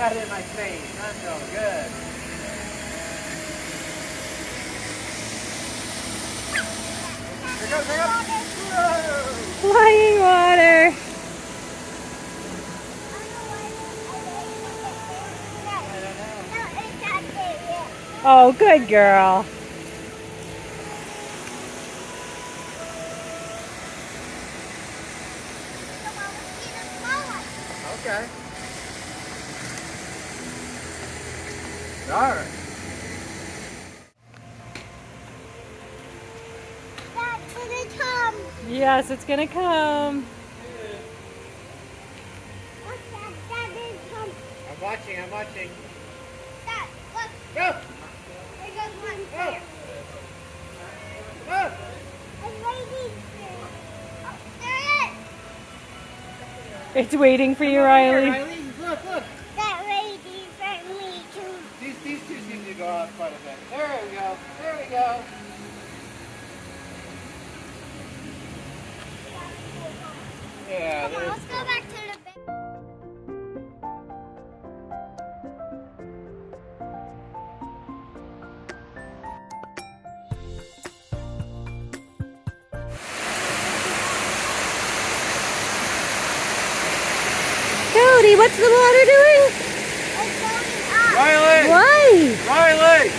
Right in my face. Nando, good. Here goes, here goes. Flying water. Oh, good girl. Okay. All right. Yes, it's gonna come. I'm watching, I'm watching. Dad, look, Go! there goes one. Go! There. Go! And lady. Oh, there it is. It's waiting for you, Here, Riley. Riley, look, look. That lady for me too. These, these two seem to go out quite a bit. There we go. There we go. Yeah, Come on, there's let's go back to the. Cody, what's the water doing? It's going up. Riley! Why? Riley!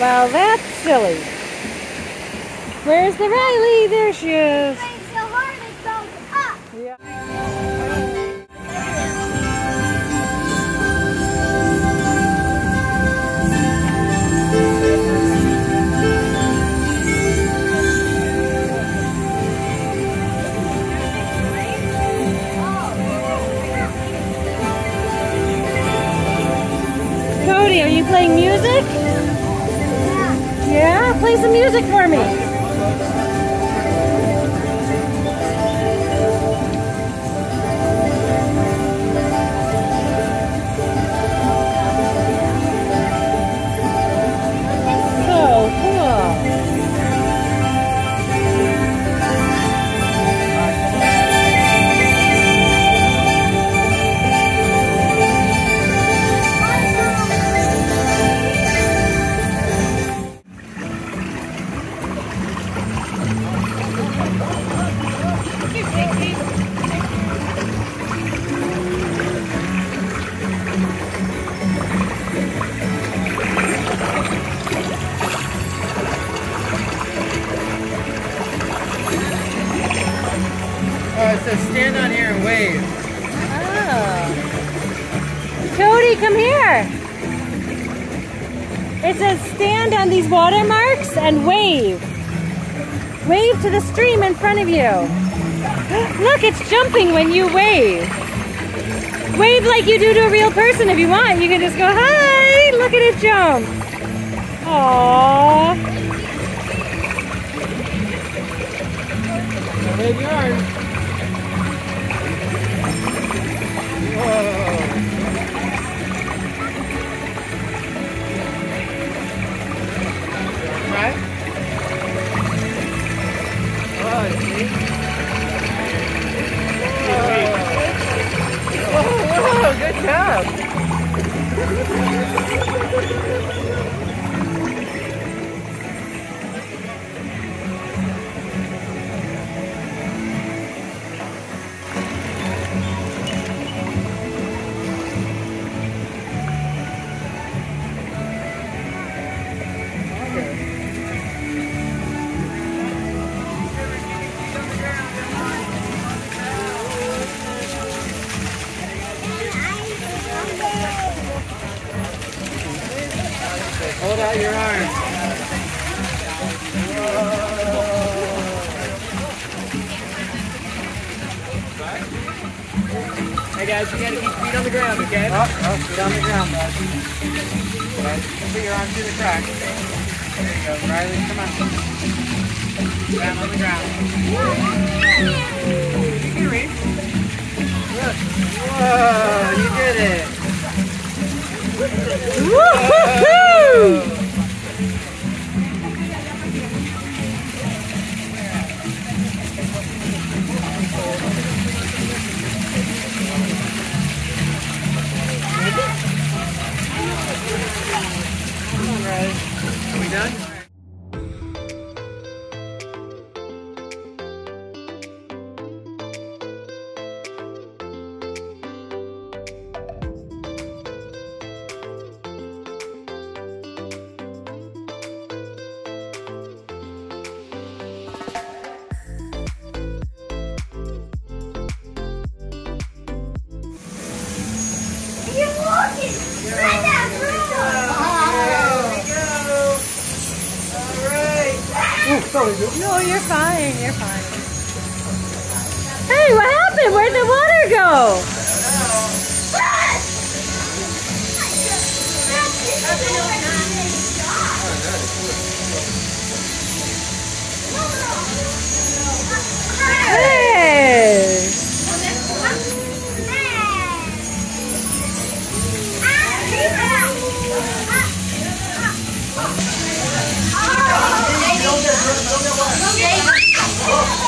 Well, that's silly. Where's the Riley? There she is. It says stand on here and wave. Oh. Cody, come here. It says stand on these watermarks and wave. Wave to the stream in front of you. Look, it's jumping when you wave. Wave like you do to a real person if you want. You can just go, hi, look at it jump. Aww. Wave your arms. Done?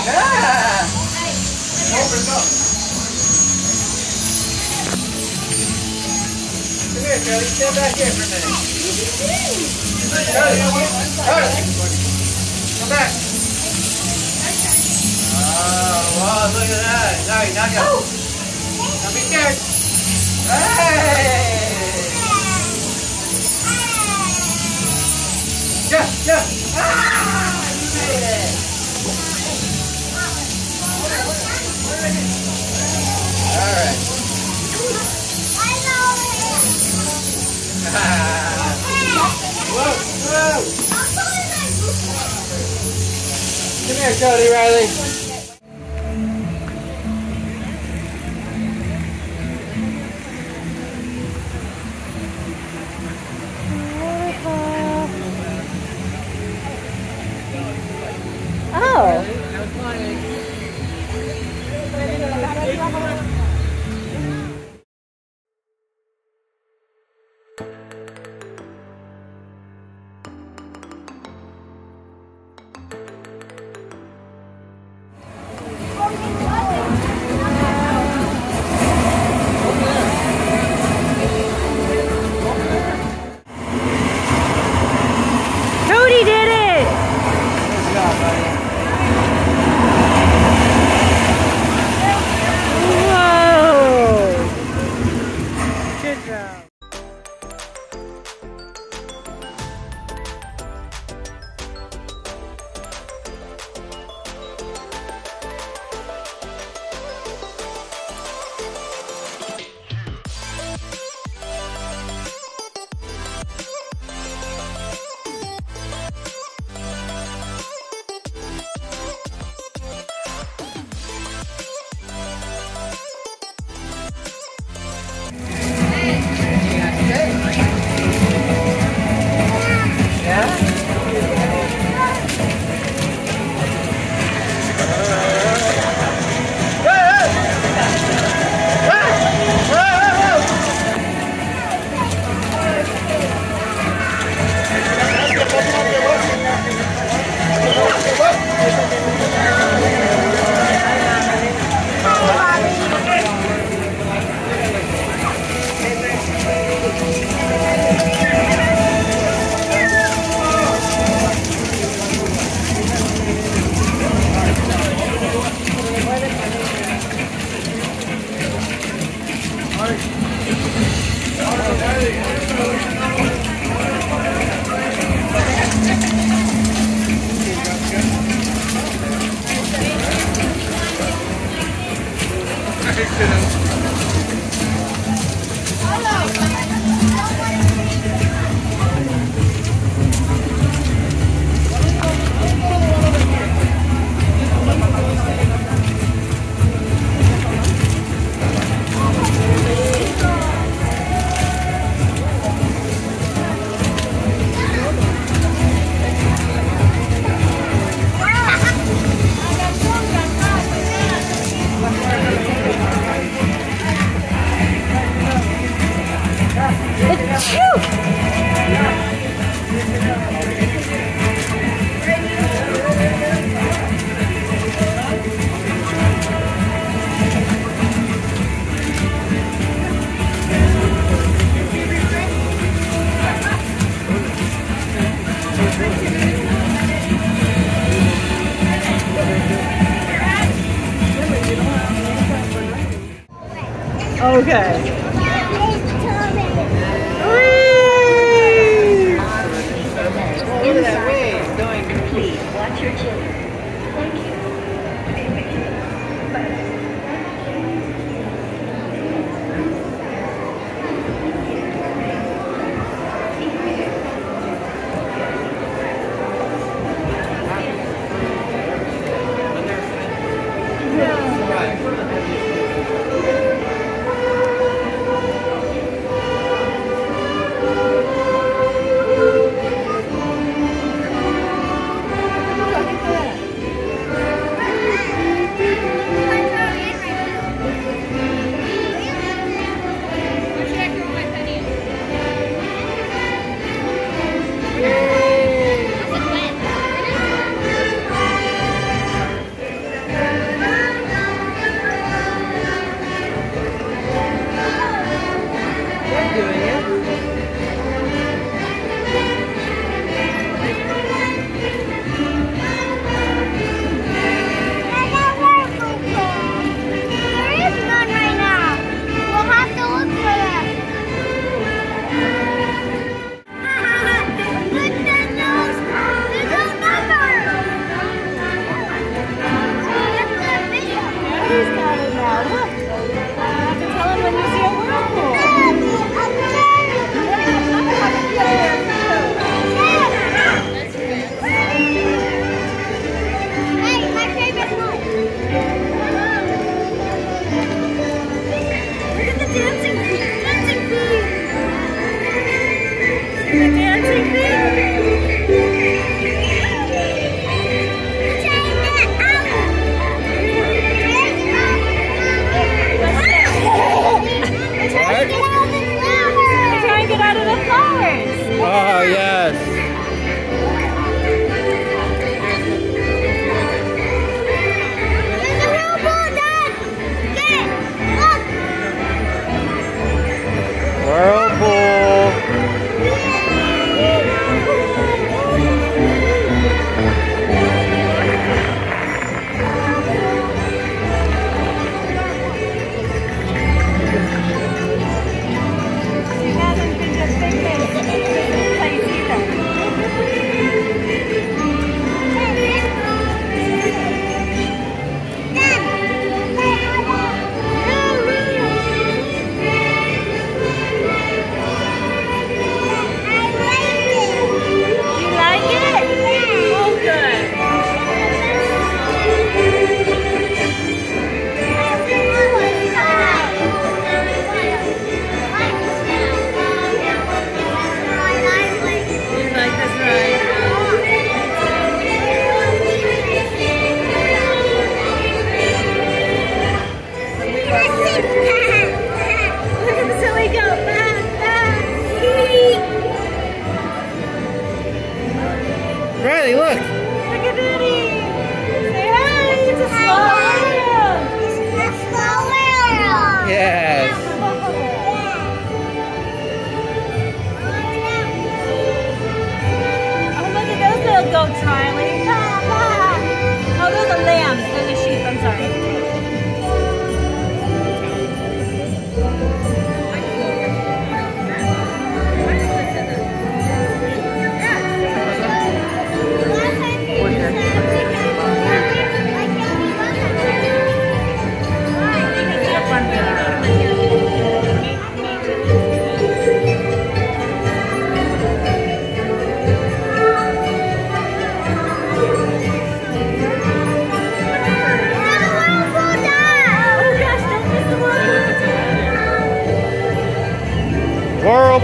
Come here, Cody. Stand back here for a minute. Cody. Cody. Come back. Oh, wow, look at that. Now, now go. Now be scared. Hey! Yeah, yeah. Ah! You made it. Come here, Cody Riley. Oh. くる。Okay.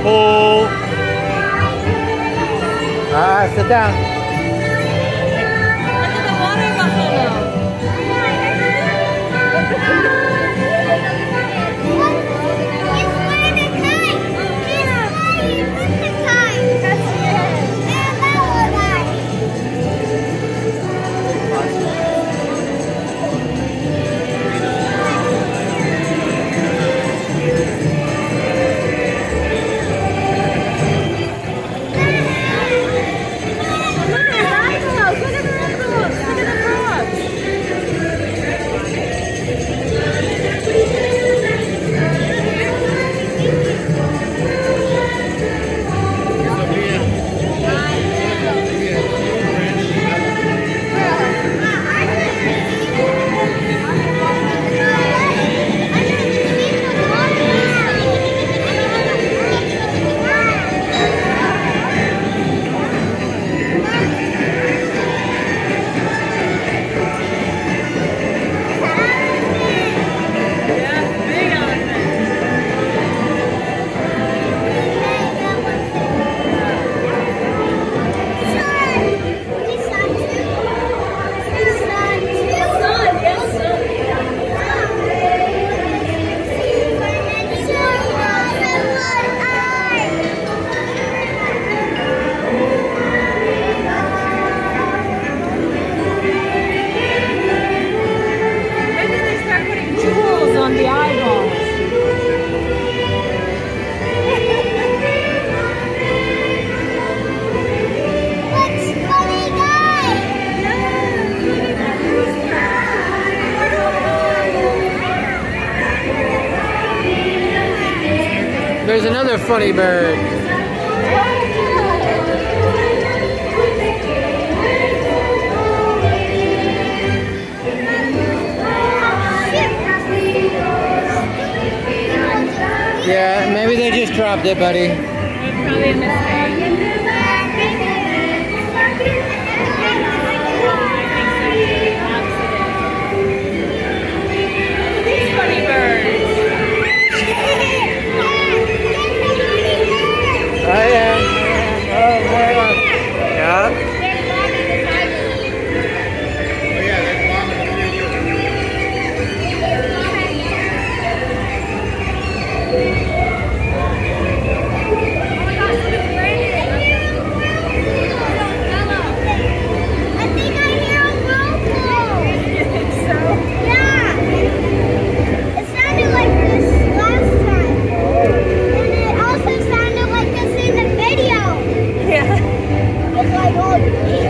Whirlpool. Whirlpool. Ah, sit down. Look at the water buffalo. another funny bird. Yeah, maybe they just dropped it, buddy. It's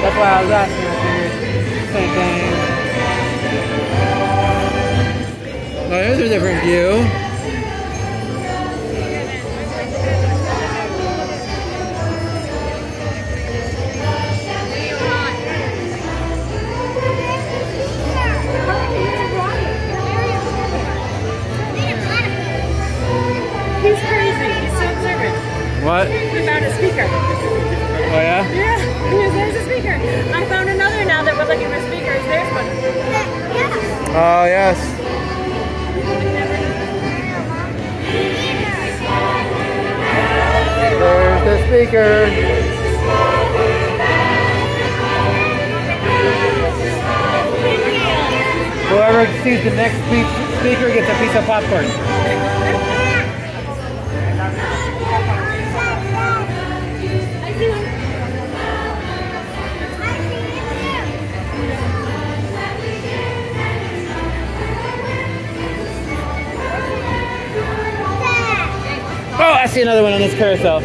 That's why I was asking. I figured same thing. Oh, there's a different view. What? We found a speaker. Oh yeah? Yeah, because there's a speaker. I found another now that we're looking for speakers. There's one. Yeah. Oh yes. There's the speaker. Whoever sees the next speaker gets a piece of popcorn. See another one on this carousel.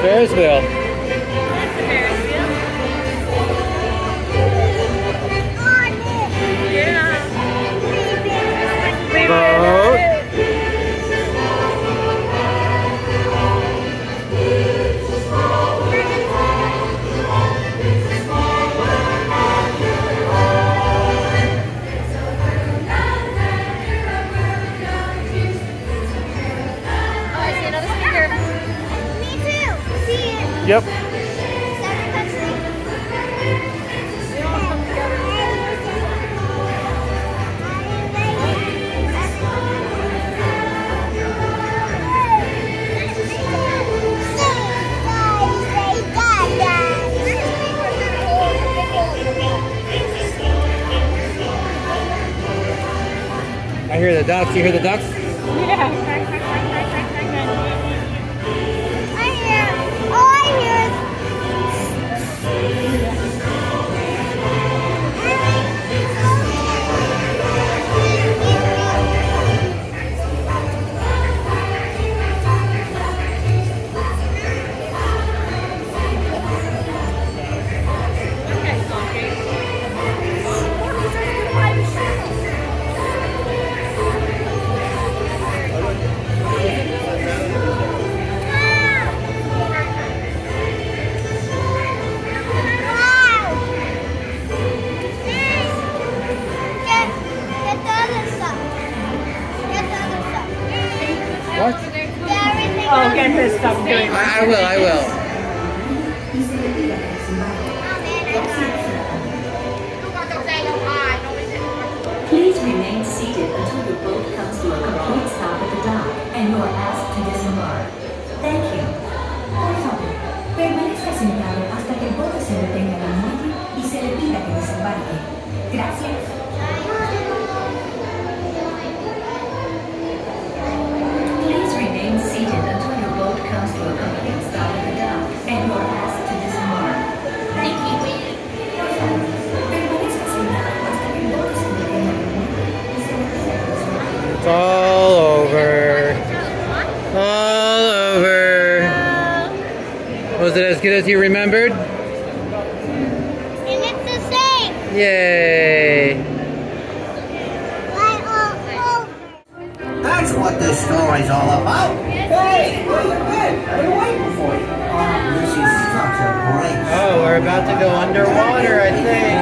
Ferris wheel. Yep. I hear the ducks. You hear the ducks? What? Oh, get this stuff doing. I, I will. I will. Please remain seated until your boat comes to a complete stop at the dock and you are asked to disembark. Thank you. Por favor, permanezca sentado hasta que el bote se detenga en el muelle y se le pida que desembarque. Gracias. It's all over. All over. Was it as good as you remembered? And it's the same. Yay. Like all over. That's what this story's all about. Hey, about to go underwater, I think.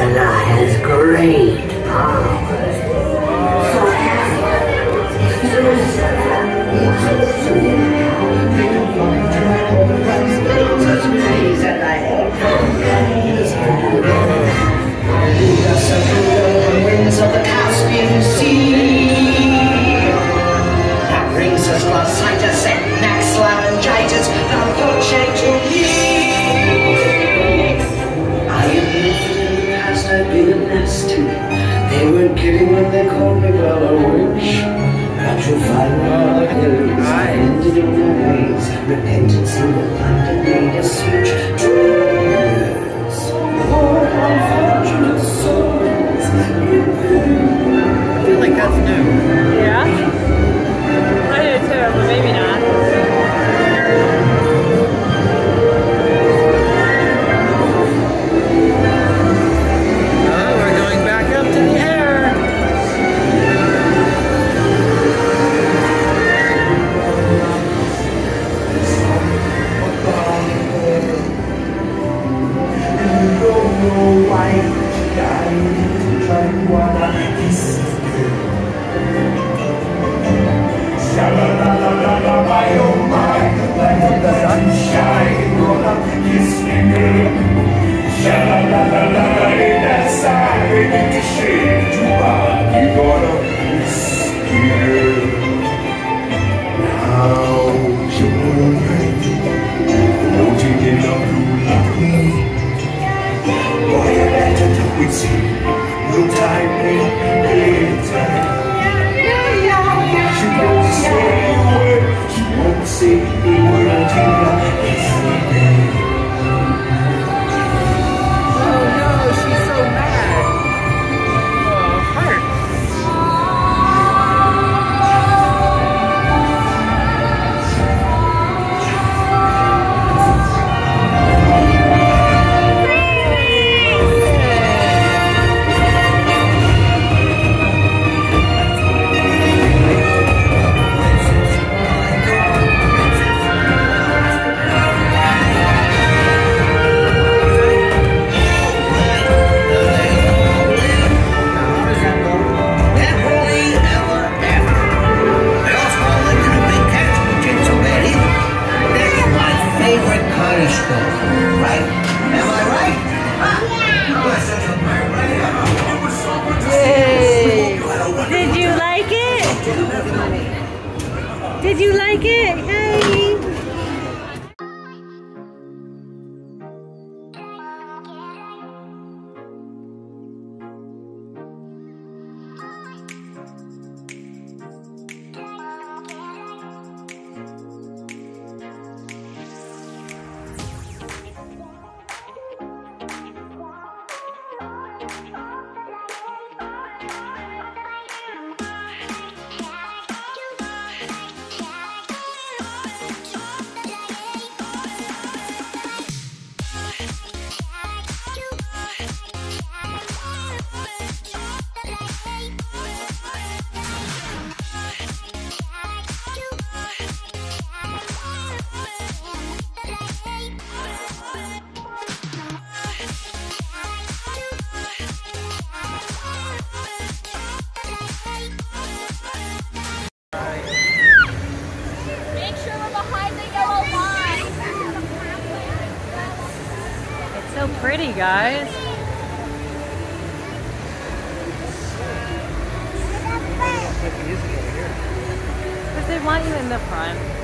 Ursula has great power. pretty, guys. Because they want you in the front.